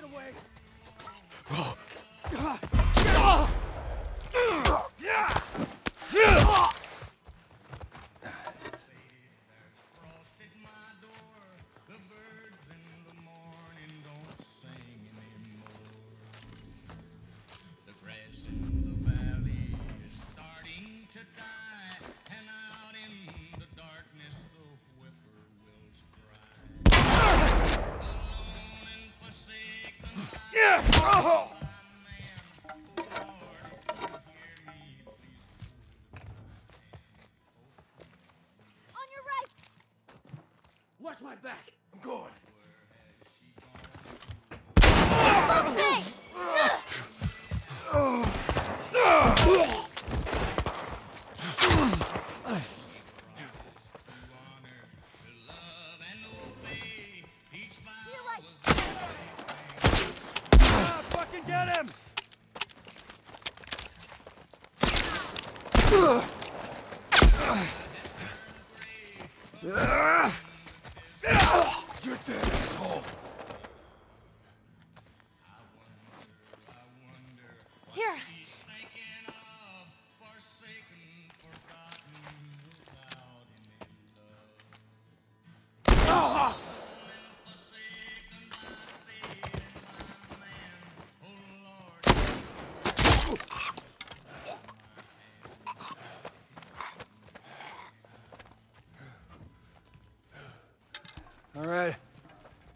get away! By my man, Lord, if you hear me, Get that asshole. All right.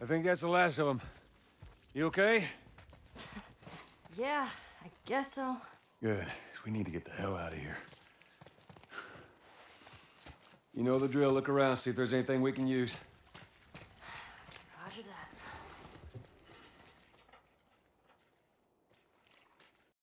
I think that's the last of them. You okay? Yeah, I guess so. Good, we need to get the hell out of here. You know the drill. Look around, see if there's anything we can use.